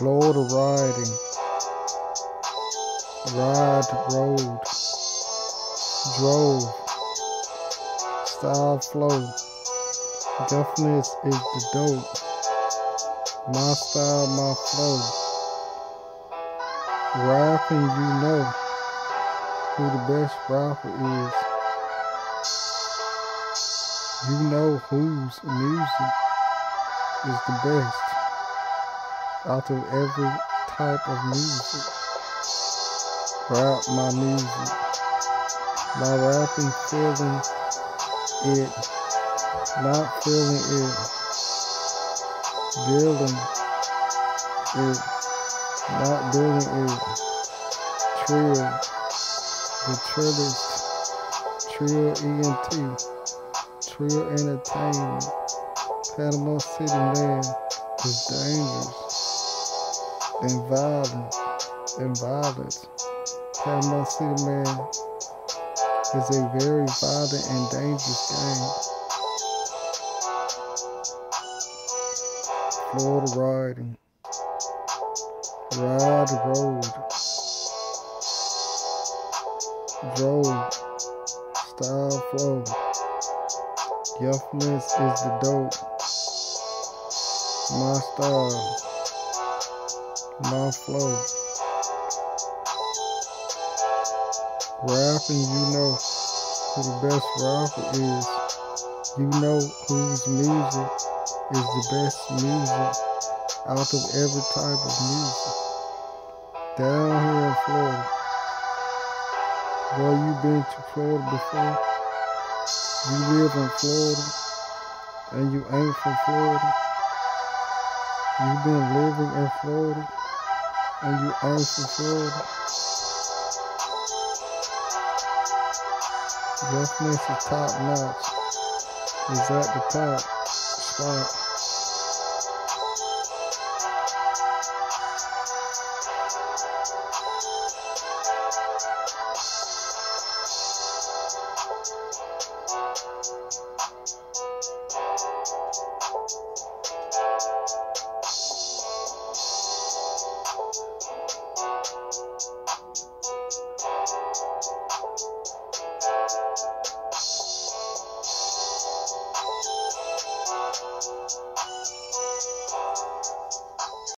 Florida riding. Ride the road. Drove style flow, Faness is the dope, my style, my flow, rapping you know who the best rapper is, you know whose music is the best out of every type of music. Rap my music. My rapping feeling it, not feeling it, building it, not building it. Trill, the trillist, trio ENT, trio Entertainment, Panama City Man is dangerous and violent and violence. Panama City Man is a very violent and dangerous game. Florida riding. Ride road. Drove. Style flow. Youngness is the dope. My style my flow. Rapping, you know who the best rapper is. You know whose music is the best music out of every type of music. Down here in Florida. Boy, you been to Florida before? You live in Florida and you ain't from Florida. You've been living in Florida and you ain't from Florida. Definition top notch is at the top spot. Wow.